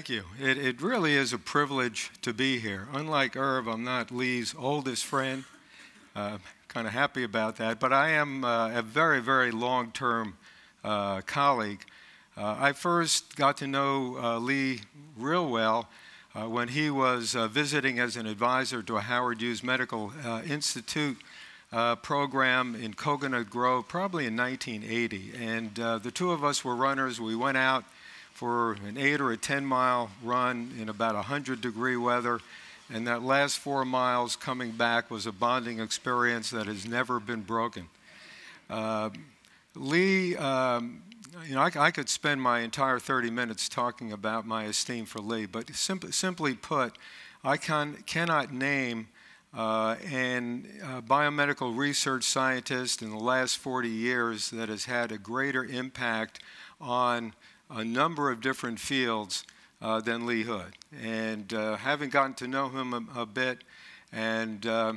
Thank you. It, it really is a privilege to be here. Unlike Irv, I'm not Lee's oldest friend. Uh, kind of happy about that. But I am uh, a very, very long term uh, colleague. Uh, I first got to know uh, Lee real well uh, when he was visiting as an advisor to a Howard Hughes Medical Institute program in Coconut Grove, probably in 1980. And the two of us were runners. We went out for an eight or a 10 mile run in about 100 degree weather. And that last four miles coming back was a bonding experience that has never been broken. Uh, Lee, um, you know, I, I, could spend my entire 30 minutes talking about my esteem for Lee, but simp simply put, I can, cannot name uh, an uh, biomedical research scientist in the last 40 years that has had a greater impact on a number of different fields uh, than Lee Hood. And uh, having gotten to know him a, a bit, and uh,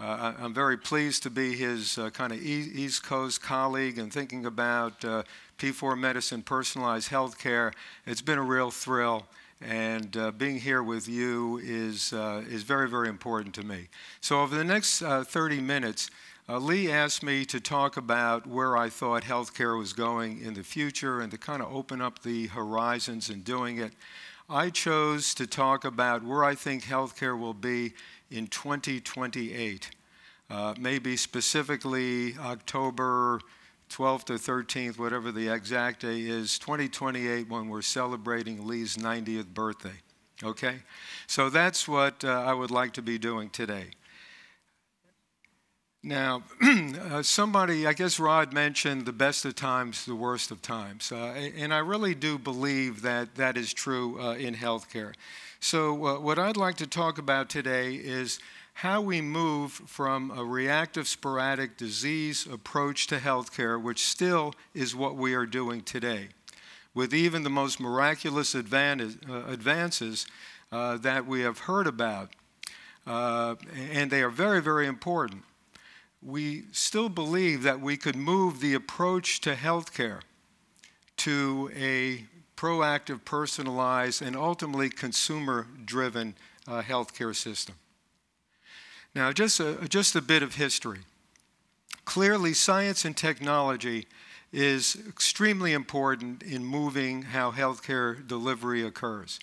uh I'm very pleased to be his uh, kind of East Coast colleague and thinking about uh, P4 medicine, personalized healthcare. It's been a real thrill. And being here with you is, is very, very important to me. So, over the next 30 minutes, uh, Lee asked me to talk about where I thought healthcare was going in the future and to kind of open up the horizons in doing it. I chose to talk about where I think healthcare will be in 2028, uh, maybe specifically October 12th or 13th, whatever the exact day is, 2028 when we're celebrating Lee's 90th birthday. Okay? So that's what uh, I would like to be doing today. Now, uh, somebody, I guess Rod mentioned the best of times, the worst of times. Uh, and I really do believe that that is true uh, in healthcare. So, uh, what I'd like to talk about today is how we move from a reactive sporadic disease approach to healthcare, which still is what we are doing today, with even the most miraculous uh, advances uh, that we have heard about. and they are very, very important we still believe that we could move the approach to healthcare to a proactive, personalized, and ultimately consumer driven uh, healthcare system. Now, just a, just a bit of history. Clearly, science and technology is extremely important in moving how healthcare delivery occurs.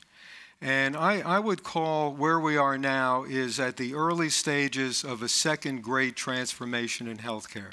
And I, I, would call where we are now is at the early stages of a second great transformation in healthcare.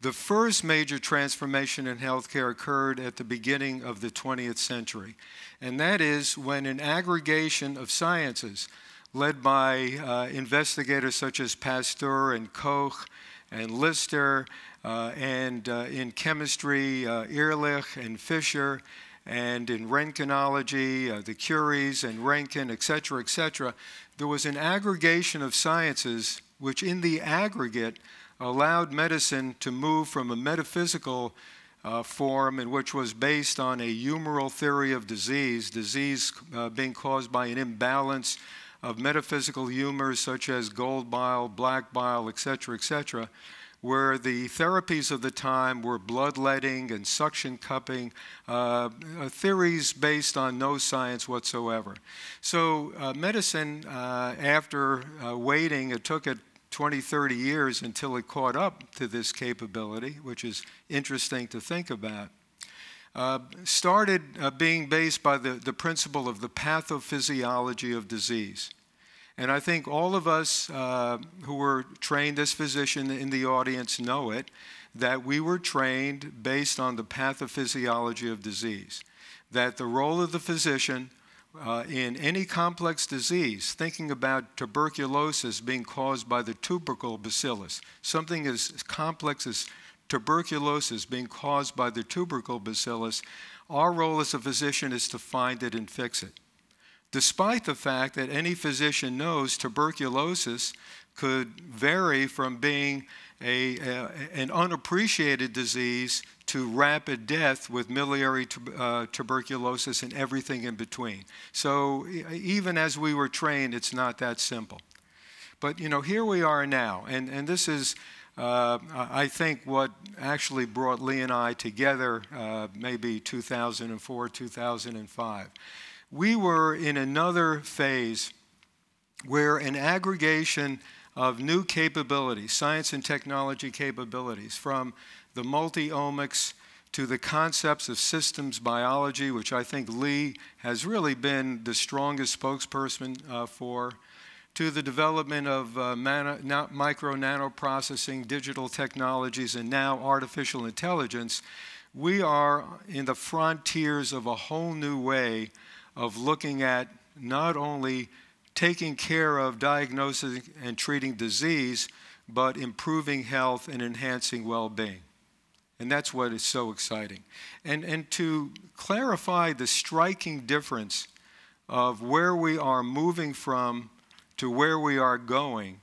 The first major transformation in healthcare occurred at the beginning of the 20th century, and that is when an aggregation of sciences led by uh, investigators such as Pasteur and Koch and Lister, uh, and uh, in chemistry, uh, Ehrlich and Fischer, and in Roentgenology, uh, the Curies and Roentgen, et cetera, et cetera, there was an aggregation of sciences which, in the aggregate, allowed medicine to move from a metaphysical uh, form in which was based on a humoral theory of disease, disease uh, being caused by an imbalance of metaphysical humors such as gold bile, black bile, et cetera, et cetera, where the therapies of the time were bloodletting and suction cupping, uh, uh, theories based on no science whatsoever. So, uh, medicine, uh, after uh, waiting, it took it 20, 30 years until it caught up to this capability, which is interesting to think about. Uh, started uh, being based by the, the principle of the pathophysiology of disease. And I think all of us uh, who were trained as physicians in the audience know it, that we were trained based on the pathophysiology of disease. That the role of the physician uh, in any complex disease, thinking about tuberculosis being caused by the tubercle bacillus, something as complex as tuberculosis being caused by the tubercle bacillus, our role as a physician is to find it and fix it despite the fact that any physician knows tuberculosis could vary from being a, a, an unappreciated disease to rapid death with miliary uh, tuberculosis and everything in between. So even as we were trained, it's not that simple. But you know, here we are now, and, and this is, uh, I think, what actually brought Lee and I together, uh, maybe 2004, 2005 we were in another phase where an aggregation of new capabilities, science and technology capabilities, from the multi-omics to the concepts of systems biology, which I think Lee has really been the strongest spokesperson uh, for, to the development of uh, micro nano processing, digital technologies, and now artificial intelligence, we are in the frontiers of a whole new way of looking at not only taking care of diagnosing and treating disease, but improving health and enhancing well being. And that's what is so exciting. And, and to clarify the striking difference of where we are moving from to where we are going,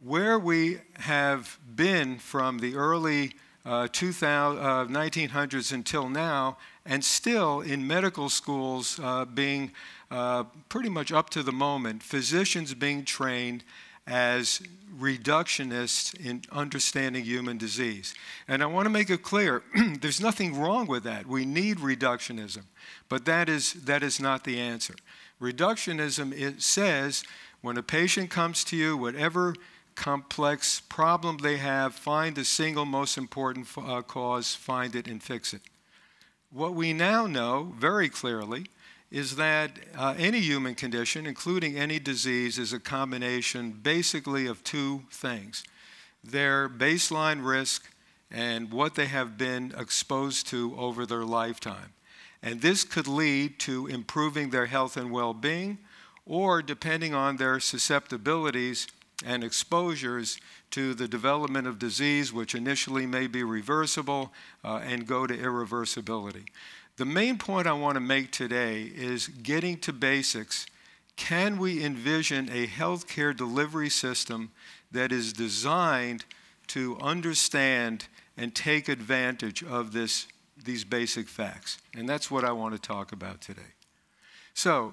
where we have been from the early uh, 2000, uh, 1900s until now, and still in medical schools uh, being uh, pretty much up to the moment, physicians being trained as reductionists in understanding human disease. And I want to make it clear there's nothing wrong with that. We need reductionism, but that is, that is not the answer. Reductionism it says when a patient comes to you, whatever complex problem they have, find the single most important uh, cause, find it, and fix it. What we now know very clearly is that uh, any human condition, including any disease, is a combination basically of two things their baseline risk and what they have been exposed to over their lifetime. And this could lead to improving their health and well being, or depending on their susceptibilities and exposures to the development of disease, which initially may be reversible uh, and go to irreversibility. The main point I want to make today is getting to basics. Can we envision a healthcare delivery system that is designed to understand and take advantage of this, these basic facts? And that's what I want to talk about today. So,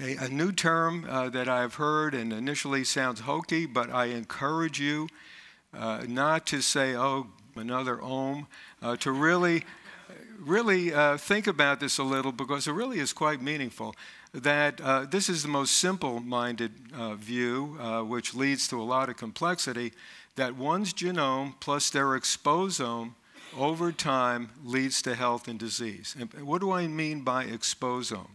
a, a new term uh, that I've heard and initially sounds hokey, but I encourage you uh, not to say, oh, another ome, uh, to really really uh, think about this a little because it really is quite meaningful. That uh, this is the most simple minded uh, view, which leads to a lot of complexity, that one's genome plus their exposome over time leads to health and disease. And what do I mean by exposome?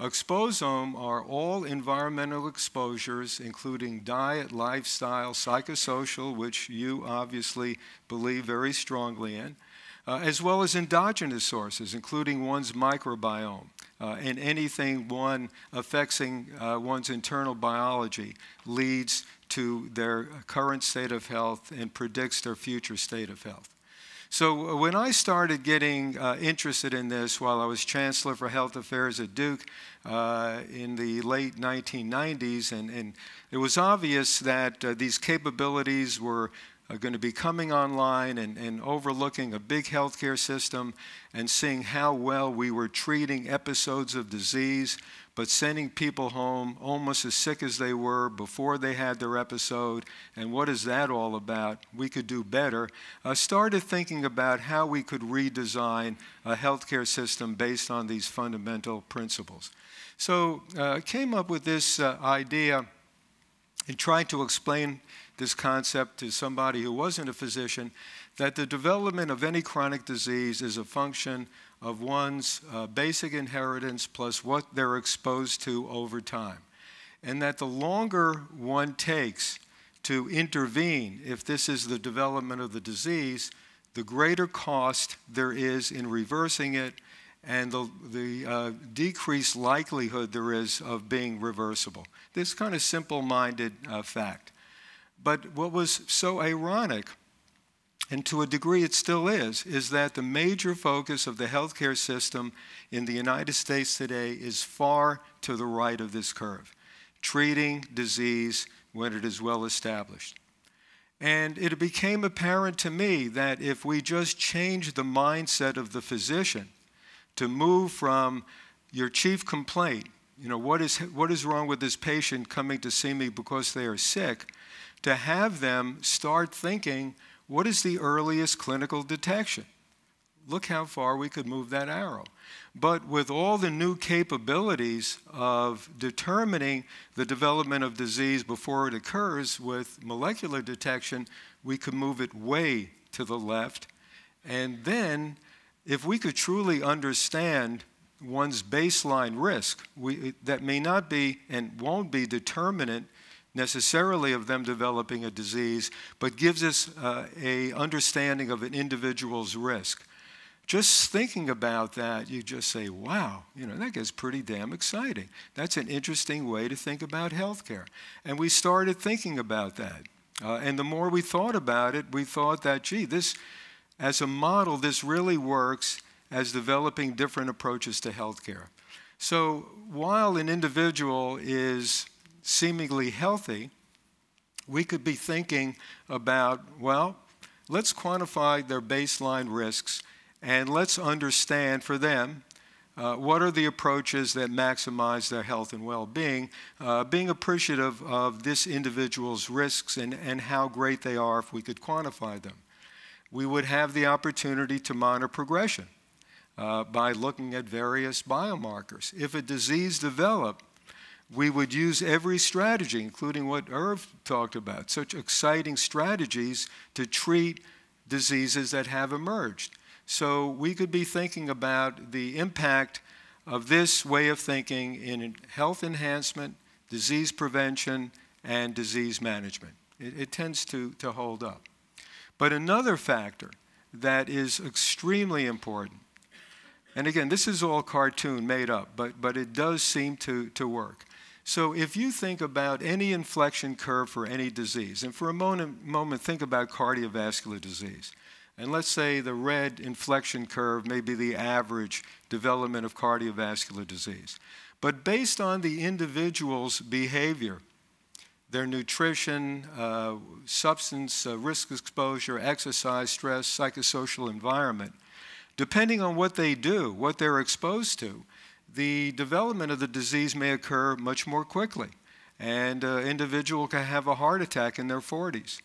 Exposome are all environmental exposures, including diet, lifestyle, psychosocial, which you obviously believe very strongly in, uh, as well as endogenous sources, including one's microbiome uh, and anything one affecting uh, one's internal biology leads to their current state of health and predicts their future state of health. So uh, when I started getting uh, interested in this while I was Chancellor for Health Affairs at Duke uh, in the late 1990s, and, and, it was obvious that uh, these capabilities were are going to be coming online and, and overlooking a big healthcare system and seeing how well we were treating episodes of disease, but sending people home almost as sick as they were before they had their episode. And what is that all about? We could do better. I started thinking about how we could redesign a healthcare system based on these fundamental principles. So uh, I came up with this uh, idea and tried to explain this concept to somebody who wasn't a physician that the development of any chronic disease is a function of one's uh, basic inheritance plus what they're exposed to over time. And that the longer one takes to intervene, if this is the development of the disease, the greater cost there is in reversing it and the, the uh, decreased likelihood there is of being reversible. This kind of simple minded uh, fact. But what was so ironic, and to a degree it still is, is that the major focus of the healthcare system in the United States today is far to the right of this curve, treating disease when it is well established. And it became apparent to me that if we just change the mindset of the physician to move from your chief complaint, you know, what is, what is wrong with this patient coming to see me because they are sick, to have them start thinking what is the earliest clinical detection? look how far we could move that arrow. But with all the new capabilities of determining the development of disease before it occurs with molecular detection, we could move it way to the left. And then, if we could truly understand one's baseline risk, we, that may not be and won't be determinant necessarily of them developing a disease, but gives us uh, a understanding of an individual's risk just thinking about that, you just say, wow, you know, that gets pretty damn exciting. That's an interesting way to think about healthcare. And we started thinking about that. Uh, and the more we thought about it, we thought that, gee, this, as a model, this really works as developing different approaches to healthcare. So while an individual is seemingly healthy, we could be thinking about, well, let's quantify their baseline risks and let's understand for them uh, what are the approaches that maximize their health and well being, uh, being appreciative of this individual's risks and, and how great they are if we could quantify them. We would have the opportunity to monitor progression uh, by looking at various biomarkers. If a disease developed, we would use every strategy, including what Irv talked about, such exciting strategies to treat diseases that have emerged. So we could be thinking about the impact of this way of thinking in health enhancement, disease prevention, and disease management. It, it tends to, to hold up. But another factor that is extremely important, and again, this is all cartoon made up, but, but it does seem to, to work. So if you think about any inflection curve for any disease, and for a moment, moment think about cardiovascular disease. And let's say the red inflection curve may be the average development of cardiovascular disease. But based on the individual's behavior, their nutrition, uh, substance uh, risk exposure, exercise, stress, psychosocial environment, depending on what they do, what they're exposed to, the development of the disease may occur much more quickly. And an uh, individual can have a heart attack in their 40s.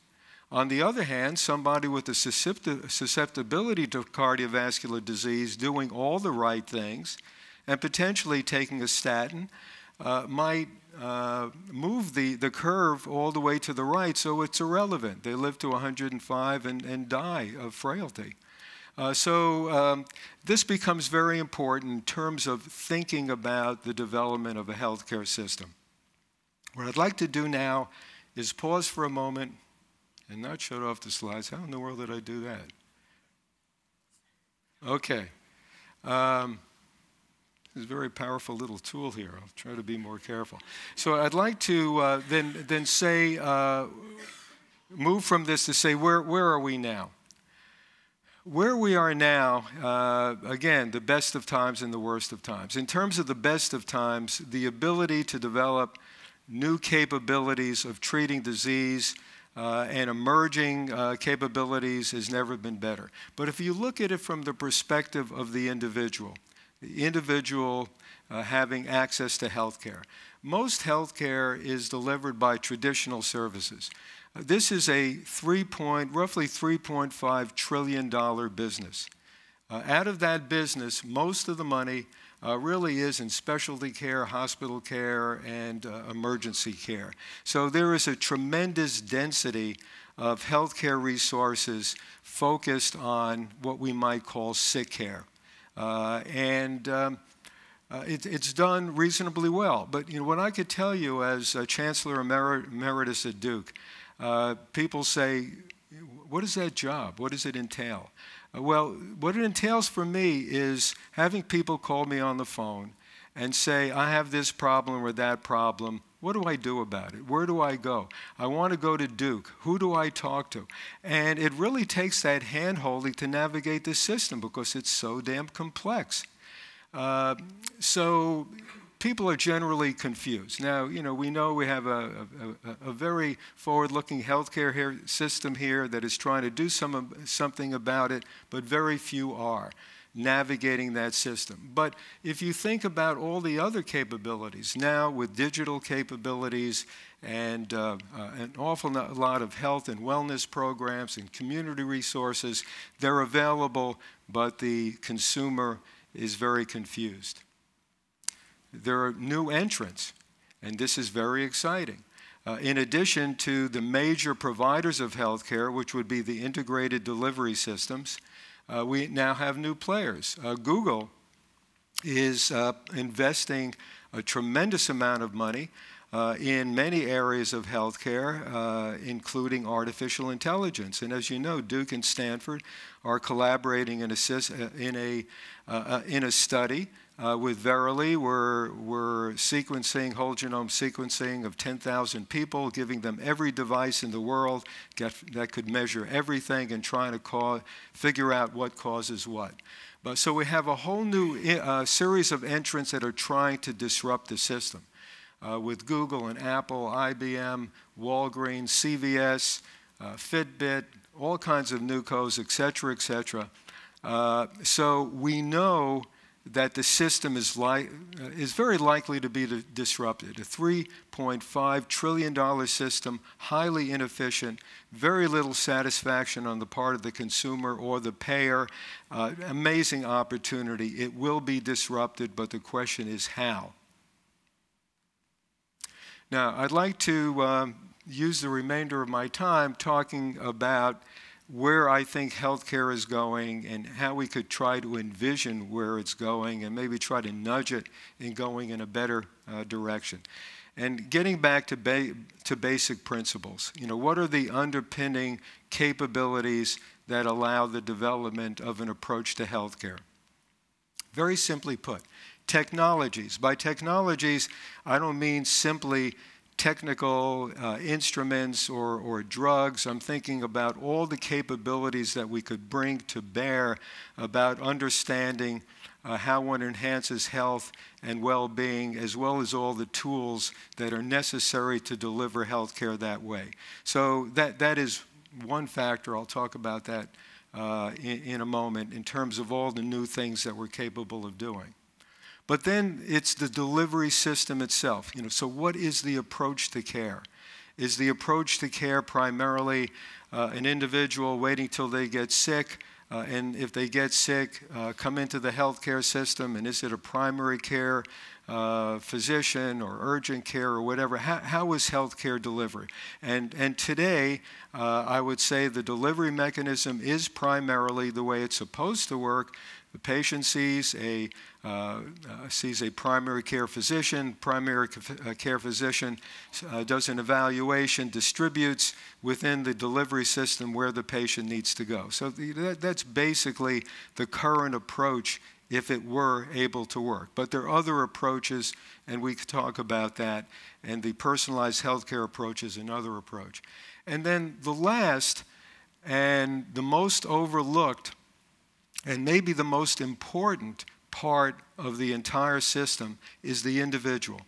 On the other hand, somebody with a susceptibility to cardiovascular disease doing all the right things and potentially taking a statin uh, might uh, move the, the curve all the way to the right so it's irrelevant. They live to 105 and, and die of frailty. Uh, so um, this becomes very important in terms of thinking about the development of a healthcare system. What I'd like to do now is pause for a moment and not shut off the slides. How in the world did I do that? Okay. Um, it's a very powerful little tool here. I'll try to be more careful. So I'd like to uh, then, then say, uh, move from this to say, where, where are we now? Where we are now, uh, again, the best of times and the worst of times. In terms of the best of times, the ability to develop new capabilities of treating disease, uh, and emerging uh, capabilities has never been better. But if you look at it from the perspective of the individual, the individual uh, having access to health care, most health care is delivered by traditional services. Uh, this is a three point, roughly $3.5 trillion business. Uh, out of that business, most of the money uh, really is in specialty care, hospital care, and uh, emergency care. So there is a tremendous density of healthcare resources focused on what we might call sick care. Uh, and um, uh, it, it's done reasonably well. But you know, what I could tell you as Chancellor Emer Emeritus at Duke, uh, people say, what is that job? What does it entail? Well, what it entails for me is having people call me on the phone and say, I have this problem or that problem. What do I do about it? Where do I go? I want to go to Duke. Who do I talk to? And it really takes that hand holding to navigate the system because it's so damn complex. Uh, so people are generally confused. Now, you know, we know we have a, a, a very forward-looking healthcare here, system here that is trying to do some, something about it, but very few are. navigating that system. But if you think about all the other capabilities now with digital capabilities and uh, uh, an awful lot of health and wellness programs and community resources, they're available, but the consumer is very confused. There are new entrants, and this is very exciting. Uh, in addition to the major providers of healthcare, which would be the integrated delivery systems, uh, we now have new players. Uh, Google is uh, investing a tremendous amount of money uh, in many areas of healthcare, uh, including artificial intelligence. And as you know, Duke and Stanford are collaborating in, uh, in, a, in a study uh, with Verily, we're, we're sequencing, whole genome sequencing of 10,000 people, giving them every device in the world get, that could measure everything and trying to call, figure out what causes what. But, so we have a whole new uh, series of entrants that are trying to disrupt the system. Uh, with Google and Apple, IBM, Walgreens, CVS, uh, Fitbit, all kinds of newcos, et cetera, et cetera. Uh, so we know that the system is, li- uh, is very likely to be disrupted. A $3.5 trillion system, highly inefficient, very little satisfaction on the part of the consumer or the payer. Uh, amazing opportunity. It will be disrupted, but the question is how. Now, I'd like to um, use the remainder of my time talking about where I think healthcare is going and how we could try to envision where it's going and maybe try to nudge it in going in a better uh, direction. And getting back to, ba to basic principles, you know, what are the underpinning capabilities that allow the development of an approach to healthcare? Very simply put, technologies. By technologies, I don't mean simply technical uh, instruments or, or drugs. I'm thinking about all the capabilities that we could bring to bear about understanding uh, how one enhances health and well being, as well as all the tools that are necessary to deliver health care that way. So, that, that is one factor. I'll talk about that uh, in, in a moment in terms of all the new things that we're capable of doing. But then it's the delivery system itself. You know, so what is the approach to care? Is the approach to care primarily uh, an individual waiting till they get sick? Uh, and if they get sick, uh, come into the healthcare system, and is it a primary care uh, physician or urgent care or whatever? How, how is healthcare delivery? And, and today, uh, I would say the delivery mechanism is primarily the way it's supposed to work, the patient sees a, uh, uh, sees a primary care physician. Primary uh, care physician does an evaluation, distributes within the delivery system where the patient needs to go. So that, that's basically the current approach if it were able to work. But there are other approaches, and we could talk about that. And the personalized healthcare approach is another approach. And then the last and the most overlooked and maybe the most important part of the entire system is the individual.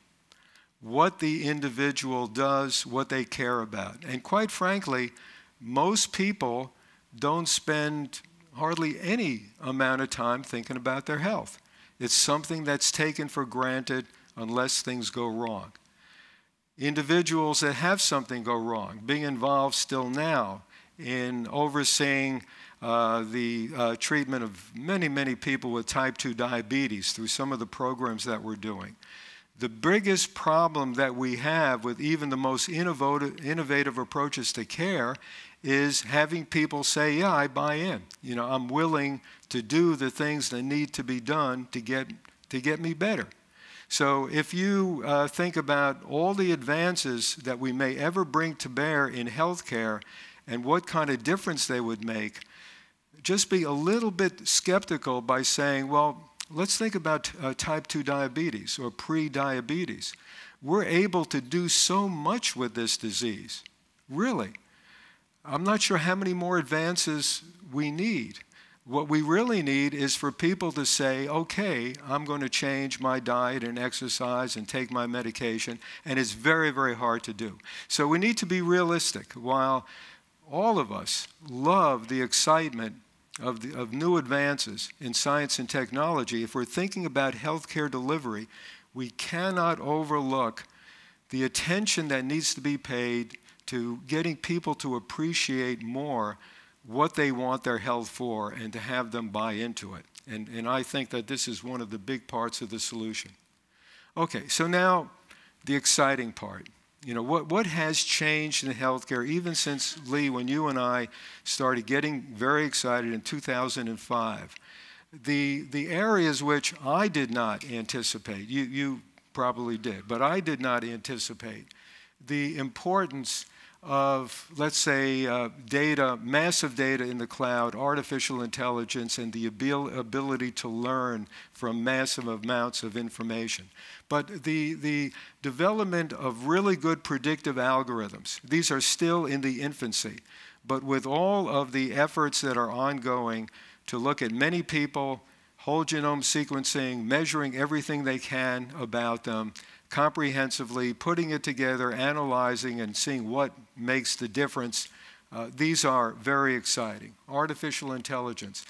What the individual does, what they care about. And quite frankly, most people don't spend hardly any amount of time thinking about their health. It's something that's taken for granted unless things go wrong. Individuals that have something go wrong, being involved still now in overseeing uh, the uh, treatment of many, many people with type 2 diabetes through some of the programs that we're doing. The biggest problem that we have with even the most innovative, innovative approaches to care is having people say, Yeah, I buy in. You know, I'm willing to do the things that need to be done to get, to get me better. So if you uh, think about all the advances that we may ever bring to bear in healthcare and what kind of difference they would make, just be a little bit skeptical by saying, well, let's think about uh, type 2 diabetes or pre diabetes. We're able to do so much with this disease, really. I'm not sure how many more advances we need. What we really need is for people to say, okay, I'm going to change my diet and exercise and take my medication, and it's very, very hard to do. So we need to be realistic. While all of us love the excitement of, the, of new advances in science and technology, if we're thinking about healthcare delivery, we cannot overlook the attention that needs to be paid to getting people to appreciate more what they want their health for and to have them buy into it. And, and I think that this is one of the big parts of the solution. Okay, so now the exciting part. You know, what, what has changed in healthcare even since, Lee, when you and I started getting very excited in 2005? The, the areas which I did not anticipate, you, you probably did, but I did not anticipate the importance of, let's say, uh, data, massive data in the cloud, artificial intelligence, and the abil ability to learn from massive amounts of information. But the, the development of really good predictive algorithms, these are still in the infancy. But with all of the efforts that are ongoing to look at many people, whole genome sequencing, measuring everything they can about them, comprehensively, putting it together, analyzing, and seeing what makes the difference. Uh, these are very exciting. Artificial intelligence.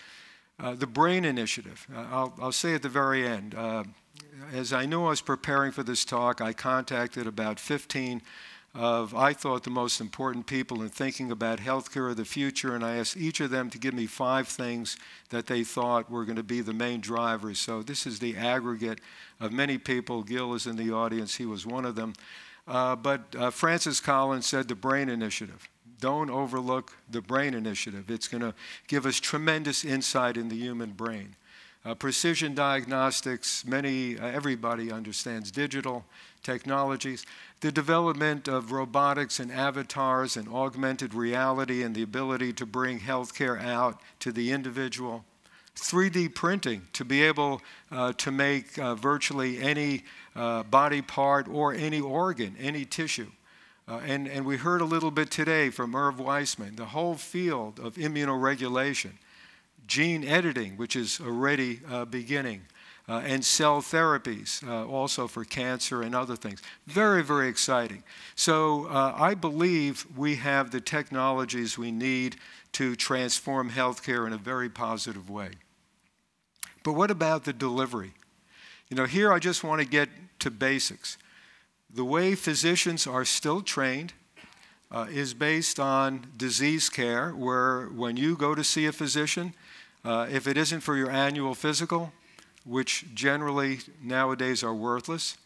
Uh, the BRAIN Initiative, uh, I'll, I'll, say at the very end. Uh, as I knew I was preparing for this talk, I contacted about 15 of, I thought, the most important people in thinking about healthcare of the future, and I asked each of them to give me five things that they thought were going to be the main drivers. So this is the aggregate of many people. Gil is in the audience, he was one of them. Uh, but uh, Francis Collins said the BRAIN Initiative. Don't overlook the BRAIN Initiative. It's going to give us tremendous insight in the human brain. Uh, precision diagnostics, many, uh, everybody understands digital technologies. The development of robotics and avatars and augmented reality and the ability to bring healthcare out to the individual. 3D printing to be able uh, to make uh, virtually any uh, body part or any organ, any tissue. Uh, and, and we heard a little bit today from Irv Weissman, the whole field of immunoregulation gene editing, which is already uh, beginning, uh, and cell therapies, uh, also for cancer and other things. Very, very exciting. So uh, I believe we have the technologies we need to transform healthcare in a very positive way. But what about the delivery? You know, here I just want to get to basics. The way physicians are still trained uh, is based on disease care, where when you go to see a physician, uh, if it isn't for your annual physical, which generally nowadays are worthless,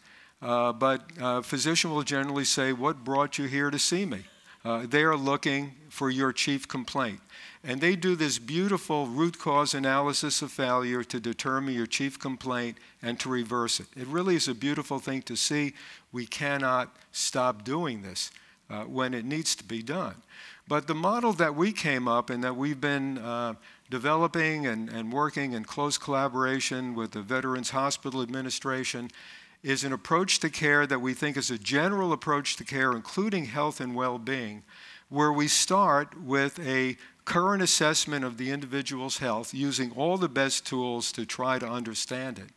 uh, but a uh, physician will generally say, What brought you here to see me? Uh, they are looking for your chief complaint. And they do this beautiful root cause analysis of failure to determine your chief complaint and to reverse it. It really is a beautiful thing to see. We cannot stop doing this uh, when it needs to be done. But the model that we came up and that we've been uh, developing and, and working in close collaboration with the Veterans Hospital Administration is an approach to care that we think is a general approach to care, including health and well being, where we start with a current assessment of the individual's health using all the best tools to try to understand it.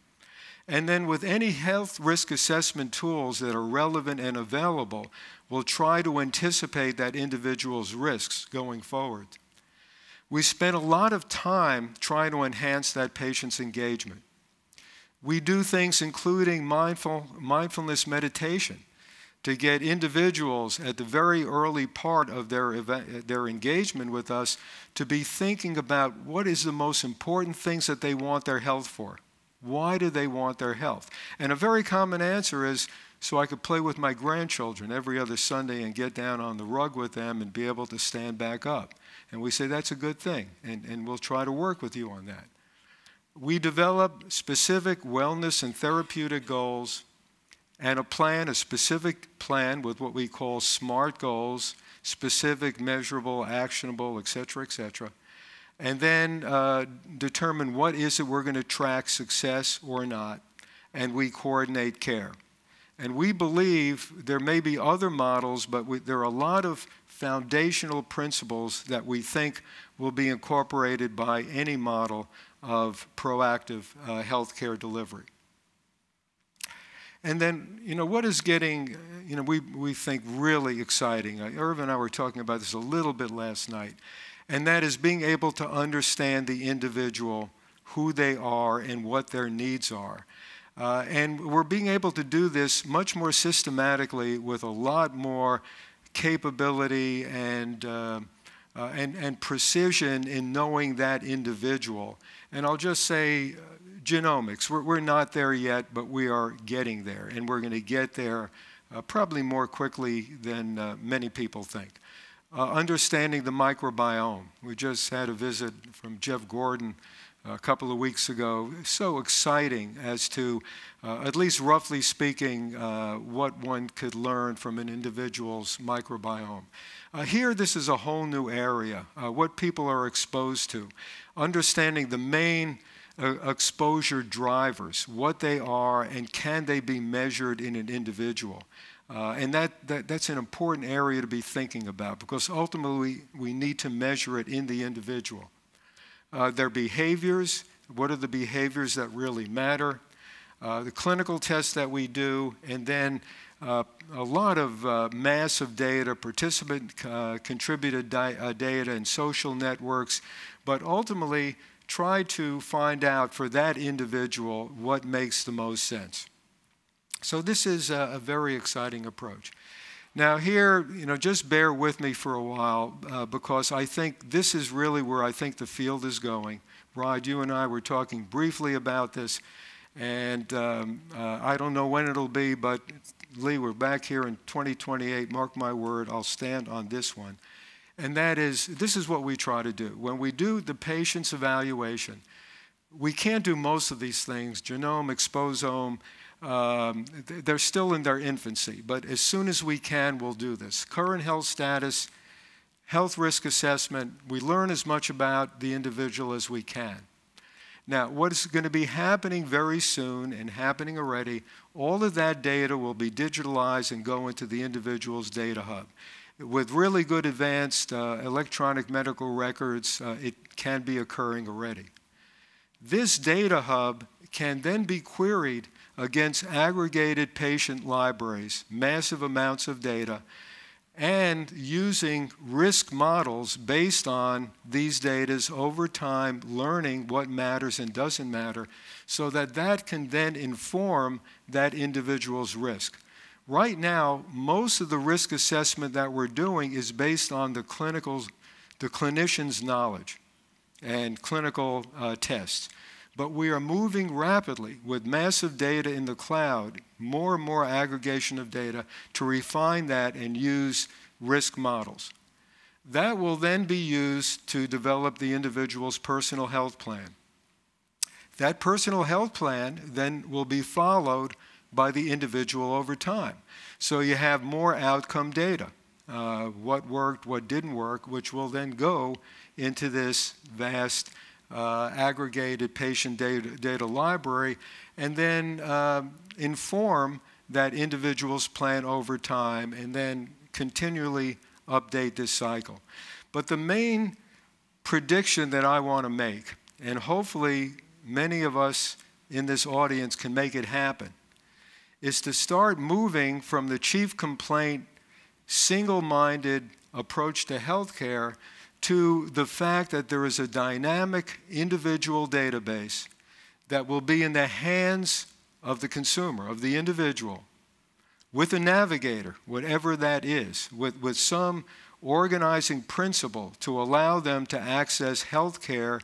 And then, with any health risk assessment tools that are relevant and available, we'll try to anticipate that individual's risks going forward we spend a lot of time trying to enhance that patient's engagement. We do things including mindful, mindfulness meditation to get individuals at the very early part of their, their engagement with us to be thinking about what is the most important things that they want their health for. Why do they want their health? And a very common answer is so I could play with my grandchildren every other Sunday and get down on the rug with them and be able to stand back up. And we say that's a good thing, and, and we'll try to work with you on that. We develop specific wellness and therapeutic goals and a plan, a specific plan with what we call SMART goals, specific, measurable, actionable, et cetera, et cetera. And then uh, determine what is it we're going to track success or not, and we coordinate care. And we believe there may be other models, but we, there are a lot of foundational principles that we think will be incorporated by any model of proactive uh, healthcare delivery. And then, you know, what is getting, you know, we, we think really exciting. Uh, Irv and I were talking about this a little bit last night. And that is being able to understand the individual, who they are, and what their needs are. Uh, and we're being able to do this much more systematically with a lot more capability and, uh, uh, and, and precision in knowing that individual. And I'll just say uh, genomics. We're, we're not there yet, but we are getting there, and we're going to get there uh, probably more quickly than uh, many people think. Uh, understanding the microbiome. We just had a visit from Jeff Gordon a couple of weeks ago. So exciting as to, uh, at least roughly speaking, uh, what one could learn from an individual's microbiome. Uh, here, this is a whole new area, uh, what people are exposed to, understanding the main uh, exposure drivers, what they are, and can they be measured in an individual. Uh, and that, that, that's an important area to be thinking about because ultimately we need to measure it in the individual. Uh, their behaviors, what are the behaviors that really matter, uh, the clinical tests that we do, and then uh, a lot of uh, massive data, participant uh, contributed data and social networks, but ultimately try to find out for that individual what makes the most sense. So this is a, a very exciting approach. Now, here, you know, just bear with me for a while uh, because I think this is really where I think the field is going. Rod, you and I were talking briefly about this, and um, uh, I don't know when it'll be, but Lee, we're back here in 2028. Mark my word, I'll stand on this one. And that is, this is what we try to do. When we do the patient's evaluation, we can't do most of these things genome, exposome, um, they're still in their infancy, but as soon as we can, we'll do this. Current health status, health risk assessment, we learn as much about the individual as we can. Now, what is going to be happening very soon and happening already, all of that data will be digitalized and go into the individual's data hub. With really good advanced uh, electronic medical records, uh, it can be occurring already. This data hub can then be queried against aggregated patient libraries, massive amounts of data, and using risk models based on these data over time, learning what matters and doesn't matter, so that that can then inform that individual's risk. Right now, most of the risk assessment that we're doing is based on the clinical, the clinician's knowledge and clinical uh, tests. But we are moving rapidly with massive data in the cloud, more and more aggregation of data to refine that and use risk models. That will then be used to develop the individual's personal health plan. That personal health plan then will be followed by the individual over time. So you have more outcome data, uh, what worked, what didn't work, which will then go into this vast uh, aggregated patient data, data, library, and then uh, inform that individual's plan over time, and then continually update this cycle. But the main prediction that I want to make, and hopefully many of us in this audience can make it happen, is to start moving from the chief complaint, single minded approach to healthcare to the fact that there is a dynamic individual database that will be in the hands of the consumer, of the individual, with a navigator, whatever that is, with, with some organizing principle to allow them to access health care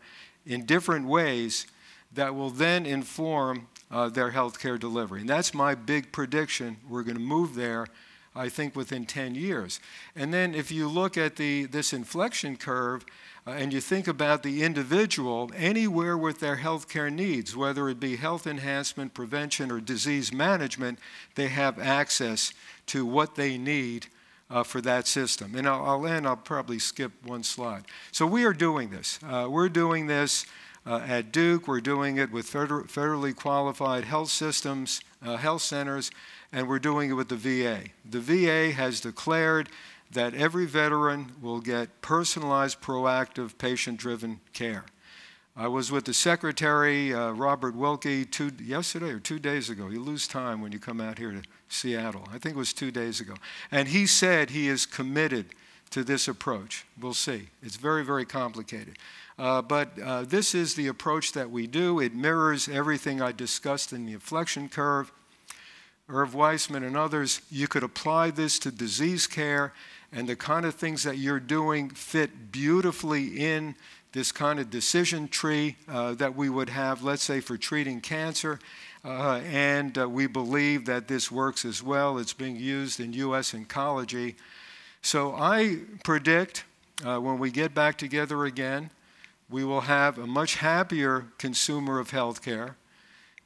in different ways that will then inform uh, their health care delivery. And that's my big prediction. We're going to move there I think, within 10 years. And then if you look at the, this inflection curve uh, and you think about the individual anywhere with their healthcare needs, whether it be health enhancement, prevention, or disease management, they have access to what they need uh, for that system. And I'll, I'll, end, I'll probably skip one slide. So we are doing this. Uh, we're doing this uh, at Duke. We're doing it with federally qualified health systems, uh, health centers, and we're doing it with the VA. The VA has declared that every veteran will get personalized, proactive, patient-driven care. I was with the Secretary, uh, Robert Wilkie, two, yesterday or two days ago. You lose time when you come out here to Seattle. I think it was two days ago. And he said he is committed to this approach. We'll see. It's very, very complicated. Uh, but uh, this is the approach that we do. It mirrors everything I discussed in the inflection curve. Irv Weissman and others, you could apply this to disease care, and the kind of things that you're doing fit beautifully in this kind of decision tree uh, that we would have, let's say, for treating cancer. Uh, and uh, we believe that this works as well. It's being used in U.S. oncology. So I predict uh, when we get back together again, we will have a much happier consumer of healthcare.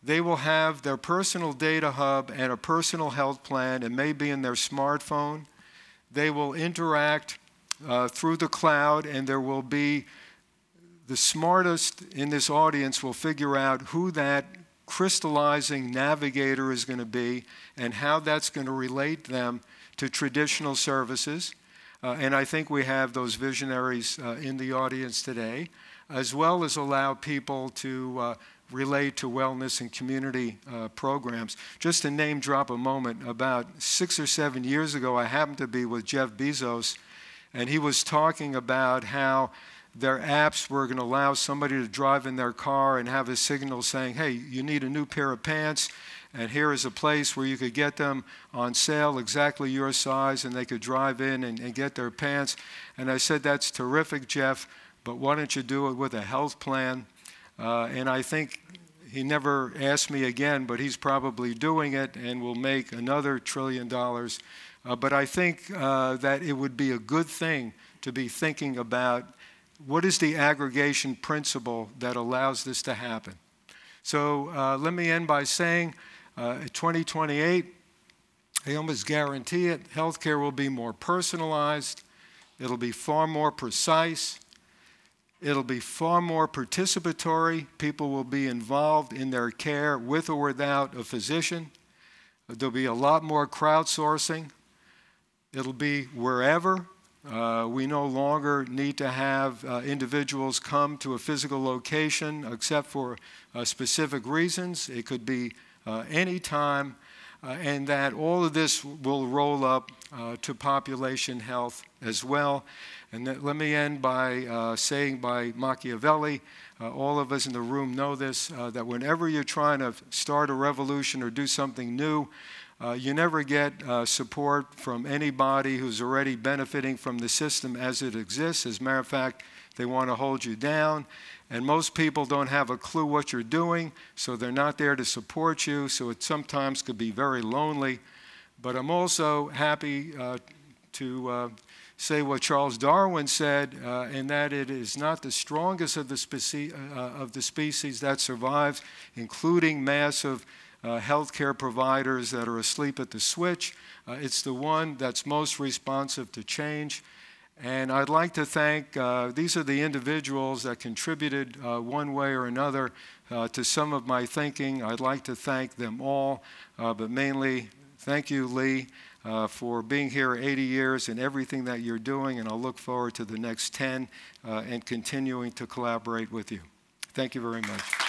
They will have their personal data hub and a personal health plan. and maybe in their smartphone. They will interact uh, through the cloud, and there will be the smartest in this audience will figure out who that crystallizing navigator is going to be and how that's going to relate them to traditional services. Uh, and I think we have those visionaries uh, in the audience today, as well as allow people to uh, relate to wellness and community uh, programs. Just to name drop a moment, about six or seven years ago, I happened to be with Jeff Bezos, and he was talking about how their apps were going to allow somebody to drive in their car and have a signal saying, hey, you need a new pair of pants, and here is a place where you could get them on sale exactly your size, and they could drive in and, and get their pants. And I said, that's terrific, Jeff, but why don't you do it with a health plan? Uh, and I think he never asked me again, but he's probably doing it and will make another trillion dollars. Uh, but I think uh, that it would be a good thing to be thinking about what is the aggregation principle that allows this to happen? So uh, let me end by saying uh, 2028, I almost guarantee it, healthcare will be more personalized, it'll be far more precise, it'll be far more participatory. People will be involved in their care with or without a physician. There'll be a lot more crowdsourcing. It'll be wherever uh, we no longer need to have uh, individuals come to a physical location except for uh, specific reasons. It could be uh, any time, uh, and that all of this will roll up uh, to population health as well. And that, let me end by saying by Machiavelli, all of us in the room know this, that whenever you're trying to start a revolution or do something new, uh, you never get uh, support from anybody who's already benefiting from the system as it exists. As a matter of fact, they want to hold you down. And most people don't have a clue what you're doing, so they're not there to support you. So it sometimes could be very lonely. But I'm also happy uh, to uh, say what Charles Darwin said, uh, and that it is not the strongest of the, specie uh, of the species that survives, including massive uh, healthcare providers that are asleep at the switch. Uh, it's the one that's most responsive to change. And I'd like to thank, uh, these are the individuals that contributed uh, one way or another uh, to some of my thinking. I'd like to thank them all, uh, but mainly thank you, Lee, uh, for being here 80 years and everything that you're doing. And I'll look forward to the next 10 uh, and continuing to collaborate with you. Thank you very much.